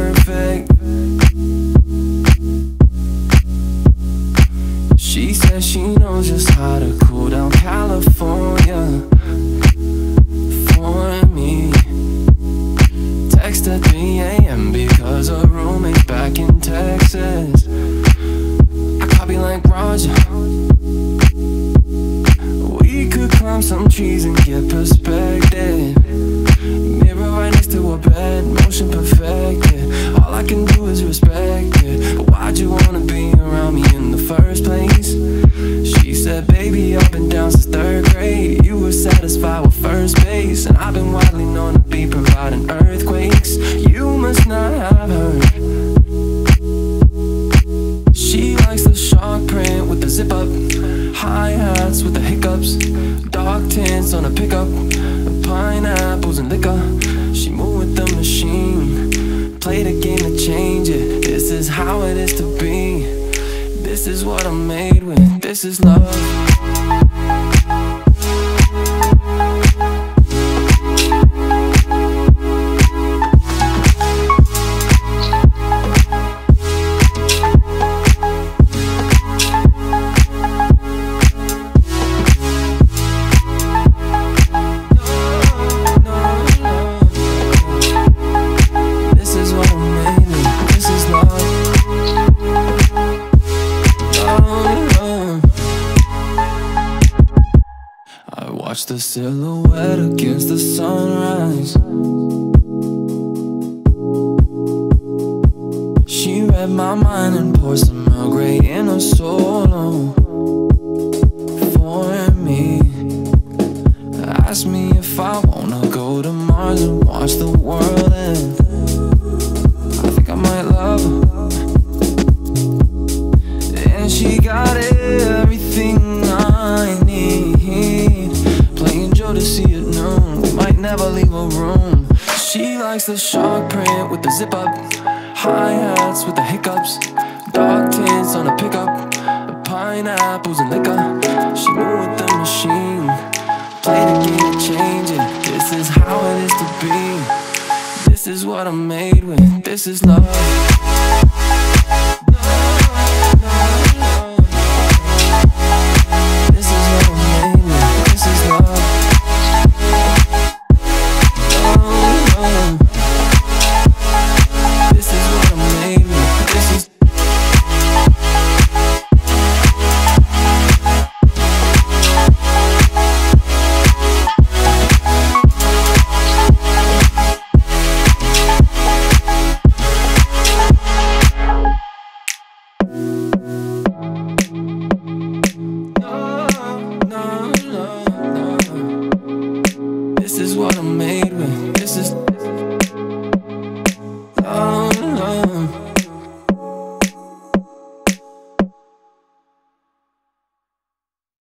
perfect. She says she knows just how to cool down California for me. Text at 3 a.m. because her roommate's back in Texas. I copy like Roger. We could climb some trees and get perspective. Mirror right next to a bed, motion perfected. Baby, I've been down since third grade. You were satisfied with first base, and I've been widely known to be providing earthquakes. You must not have heard. She likes the shark print with the zip up, high hats with the hiccups, dark tints on a pickup, pineapples and liquor. She moved with the machine, played a game to change it. This is how it is to be. This is what I'm made with. This is love. Watch the silhouette against the sunrise. She read my mind and poured some Earl Grey in a solo for me. Asked me if I wanna go to Mars and watch the world end. Likes the shark print with the zip up, high hats with the hiccups, dark tints on a pickup, pineapples and liquor. She moved with the machine, played a game to change it. This is how it is to be. This is what I'm made with. This is love.